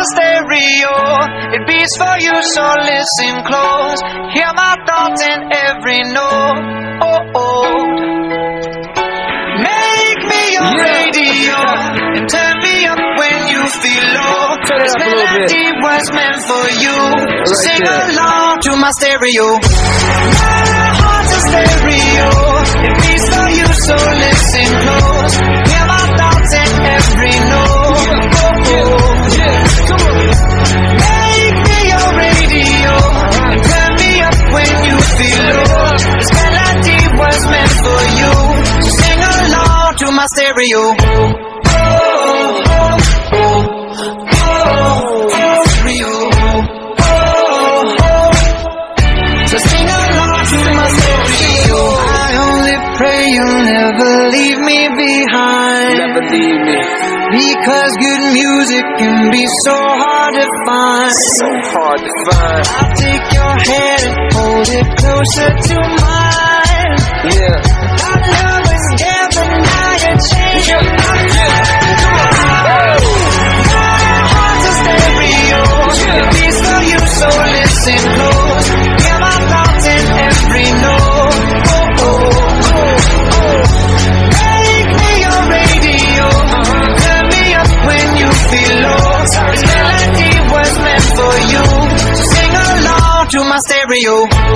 a stereo. It beats for you, so listen close. Hear my thoughts in every note. Oh, oh. Make me your Yeah. radio and turn me up when you feel low. Turn This up a little bit. melody was meant for you. So Right sing there. along to my stereo. My stereo. Oh, oh, oh, stereo. So sing along to my stereo. I only pray you'll never leave me behind. Never leave me. Because good music can be so hard to find. So hard to find. I'll take your hand and hold it closer to mine. Yeah. My stereo.